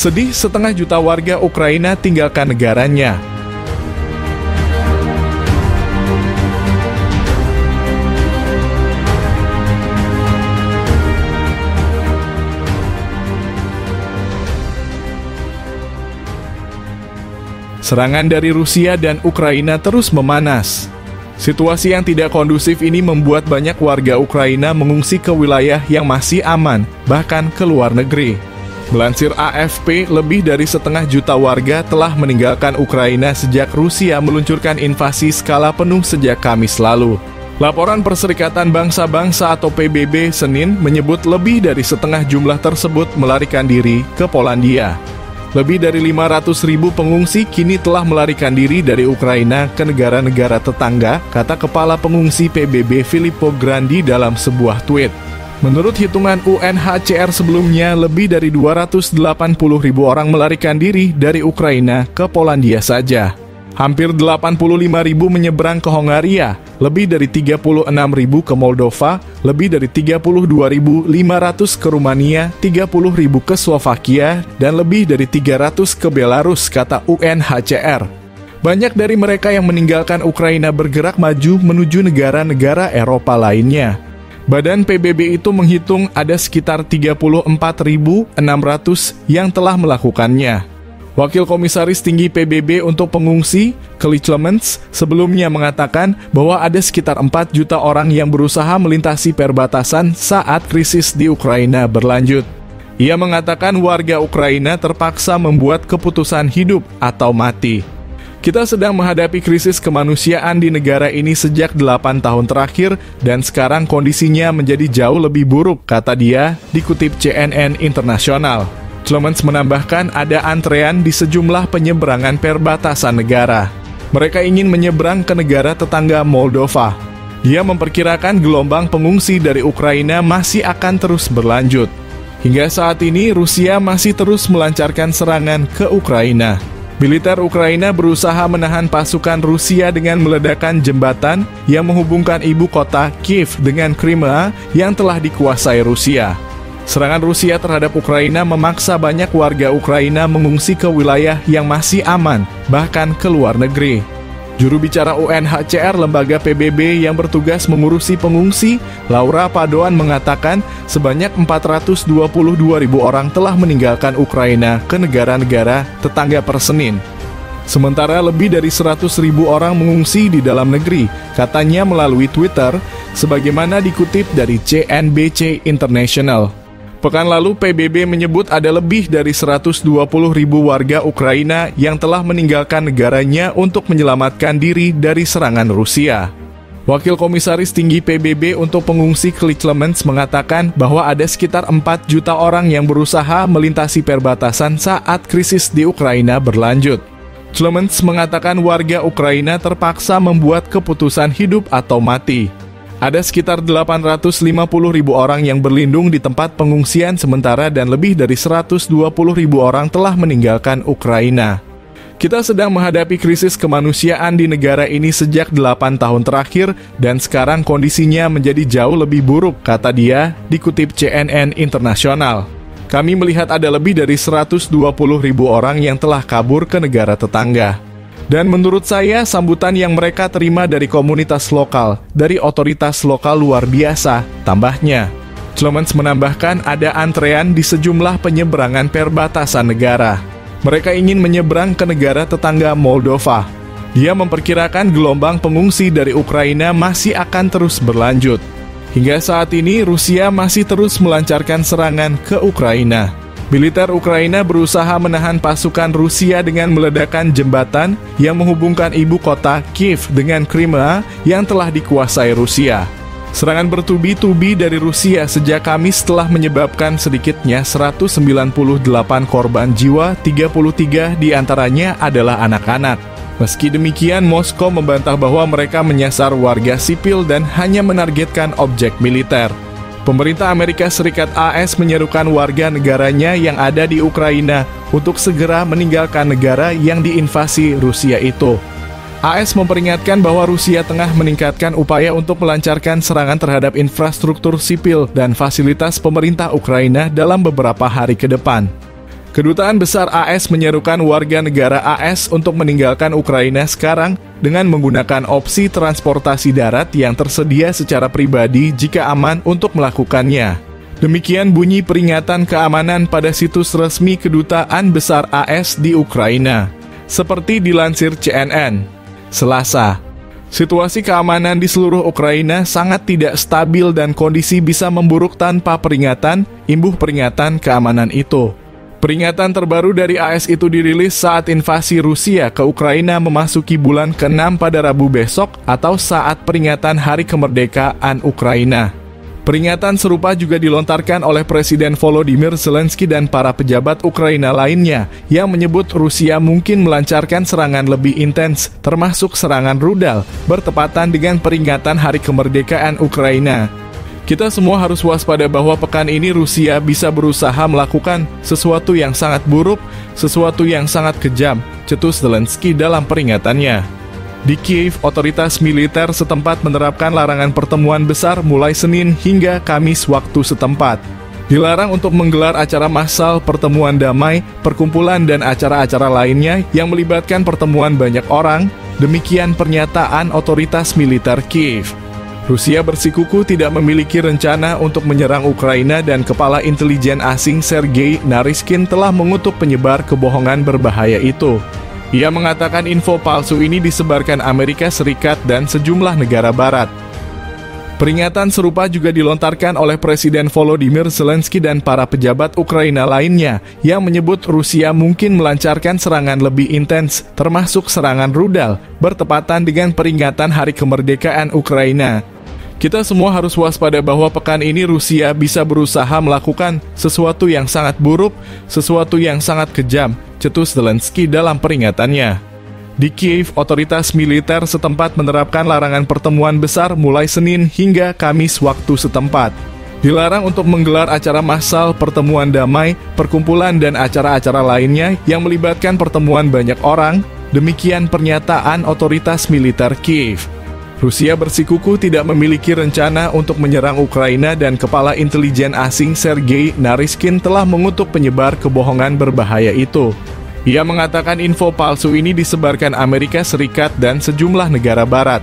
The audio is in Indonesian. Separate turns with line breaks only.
Sedih setengah juta warga Ukraina tinggalkan negaranya. Serangan dari Rusia dan Ukraina terus memanas. Situasi yang tidak kondusif ini membuat banyak warga Ukraina mengungsi ke wilayah yang masih aman, bahkan ke luar negeri. Melansir AFP, lebih dari setengah juta warga telah meninggalkan Ukraina sejak Rusia meluncurkan invasi skala penuh sejak Kamis lalu. Laporan Perserikatan Bangsa-Bangsa atau PBB Senin menyebut lebih dari setengah jumlah tersebut melarikan diri ke Polandia. Lebih dari 500 ribu pengungsi kini telah melarikan diri dari Ukraina ke negara-negara tetangga, kata Kepala Pengungsi PBB Filippo Grandi dalam sebuah tweet. Menurut hitungan UNHCR sebelumnya, lebih dari 280 ribu orang melarikan diri dari Ukraina ke Polandia saja. Hampir 85 ribu menyeberang ke Hongaria, lebih dari 36 ribu ke Moldova, lebih dari 32.500 ke Rumania, 30 ribu ke Slovakia, dan lebih dari 300 ke Belarus, kata UNHCR. Banyak dari mereka yang meninggalkan Ukraina bergerak maju menuju negara-negara Eropa lainnya. Badan PBB itu menghitung ada sekitar 34.600 yang telah melakukannya. Wakil Komisaris Tinggi PBB untuk Pengungsi, Kelly Clements, sebelumnya mengatakan bahwa ada sekitar 4 juta orang yang berusaha melintasi perbatasan saat krisis di Ukraina berlanjut. Ia mengatakan warga Ukraina terpaksa membuat keputusan hidup atau mati. Kita sedang menghadapi krisis kemanusiaan di negara ini sejak 8 tahun terakhir dan sekarang kondisinya menjadi jauh lebih buruk, kata dia, dikutip CNN Internasional. Clements menambahkan ada antrean di sejumlah penyeberangan perbatasan negara. Mereka ingin menyeberang ke negara tetangga Moldova. Dia memperkirakan gelombang pengungsi dari Ukraina masih akan terus berlanjut. Hingga saat ini, Rusia masih terus melancarkan serangan ke Ukraina. Militer Ukraina berusaha menahan pasukan Rusia dengan meledakkan jembatan yang menghubungkan ibu kota Kiev dengan Crimea yang telah dikuasai Rusia. Serangan Rusia terhadap Ukraina memaksa banyak warga Ukraina mengungsi ke wilayah yang masih aman, bahkan ke luar negeri. Juru bicara UNHCR lembaga PBB yang bertugas mengurusi pengungsi, Laura Padoan mengatakan sebanyak 422 ribu orang telah meninggalkan Ukraina ke negara-negara tetangga per Senin. Sementara lebih dari 100 ribu orang mengungsi di dalam negeri, katanya melalui Twitter, sebagaimana dikutip dari CNBC International. Pekan lalu PBB menyebut ada lebih dari 120 ribu warga Ukraina yang telah meninggalkan negaranya untuk menyelamatkan diri dari serangan Rusia. Wakil Komisaris Tinggi PBB untuk pengungsi Kelly Clements mengatakan bahwa ada sekitar 4 juta orang yang berusaha melintasi perbatasan saat krisis di Ukraina berlanjut. Clements mengatakan warga Ukraina terpaksa membuat keputusan hidup atau mati. Ada sekitar 850 ribu orang yang berlindung di tempat pengungsian sementara dan lebih dari 120 ribu orang telah meninggalkan Ukraina. Kita sedang menghadapi krisis kemanusiaan di negara ini sejak 8 tahun terakhir dan sekarang kondisinya menjadi jauh lebih buruk, kata dia, dikutip CNN Internasional. Kami melihat ada lebih dari 120 ribu orang yang telah kabur ke negara tetangga. Dan menurut saya, sambutan yang mereka terima dari komunitas lokal, dari otoritas lokal luar biasa, tambahnya. Clemens menambahkan ada antrean di sejumlah penyeberangan perbatasan negara. Mereka ingin menyeberang ke negara tetangga Moldova. Dia memperkirakan gelombang pengungsi dari Ukraina masih akan terus berlanjut. Hingga saat ini, Rusia masih terus melancarkan serangan ke Ukraina. Militer Ukraina berusaha menahan pasukan Rusia dengan meledakkan jembatan yang menghubungkan ibu kota Kiev dengan Crimea yang telah dikuasai Rusia. Serangan bertubi-tubi dari Rusia sejak Kamis telah menyebabkan sedikitnya 198 korban jiwa, 33 di antaranya adalah anak-anak. Meski demikian, Moskow membantah bahwa mereka menyasar warga sipil dan hanya menargetkan objek militer. Pemerintah Amerika Serikat AS menyerukan warga negaranya yang ada di Ukraina untuk segera meninggalkan negara yang diinvasi Rusia itu. AS memperingatkan bahwa Rusia tengah meningkatkan upaya untuk melancarkan serangan terhadap infrastruktur sipil dan fasilitas pemerintah Ukraina dalam beberapa hari ke depan. Kedutaan Besar AS menyerukan warga negara AS untuk meninggalkan Ukraina sekarang dengan menggunakan opsi transportasi darat yang tersedia secara pribadi jika aman untuk melakukannya. Demikian bunyi peringatan keamanan pada situs resmi Kedutaan Besar AS di Ukraina. Seperti dilansir CNN, Selasa, situasi keamanan di seluruh Ukraina sangat tidak stabil dan kondisi bisa memburuk tanpa peringatan, imbuh peringatan keamanan itu. Peringatan terbaru dari AS itu dirilis saat invasi Rusia ke Ukraina memasuki bulan ke-6 pada Rabu besok atau saat peringatan Hari Kemerdekaan Ukraina. Peringatan serupa juga dilontarkan oleh Presiden Volodymyr Zelensky dan para pejabat Ukraina lainnya yang menyebut Rusia mungkin melancarkan serangan lebih intens, termasuk serangan rudal, bertepatan dengan peringatan Hari Kemerdekaan Ukraina. Kita semua harus waspada bahwa pekan ini Rusia bisa berusaha melakukan sesuatu yang sangat buruk, sesuatu yang sangat kejam, cetus Zelensky dalam peringatannya. Di Kiev, otoritas militer setempat menerapkan larangan pertemuan besar mulai Senin hingga Kamis waktu setempat. Dilarang untuk menggelar acara massal, pertemuan damai, perkumpulan, dan acara-acara lainnya yang melibatkan pertemuan banyak orang, demikian pernyataan otoritas militer Kiev. Rusia bersikuku tidak memiliki rencana untuk menyerang Ukraina dan Kepala Intelijen Asing Sergei Nariskin telah mengutuk penyebar kebohongan berbahaya itu. Ia mengatakan info palsu ini disebarkan Amerika Serikat dan sejumlah negara barat. Peringatan serupa juga dilontarkan oleh Presiden Volodymyr Zelensky dan para pejabat Ukraina lainnya yang menyebut Rusia mungkin melancarkan serangan lebih intens, termasuk serangan rudal, bertepatan dengan peringatan Hari Kemerdekaan Ukraina. Kita semua harus waspada bahwa pekan ini Rusia bisa berusaha melakukan sesuatu yang sangat buruk, sesuatu yang sangat kejam, cetus Zelensky dalam peringatannya. Di Kiev, otoritas militer setempat menerapkan larangan pertemuan besar mulai Senin hingga Kamis waktu setempat. Dilarang untuk menggelar acara massal, pertemuan damai, perkumpulan, dan acara-acara lainnya yang melibatkan pertemuan banyak orang, demikian pernyataan otoritas militer Kiev. Rusia bersikuku tidak memiliki rencana untuk menyerang Ukraina dan Kepala Intelijen Asing Sergei Nariskin telah mengutuk penyebar kebohongan berbahaya itu. Ia mengatakan info palsu ini disebarkan Amerika Serikat dan sejumlah negara barat.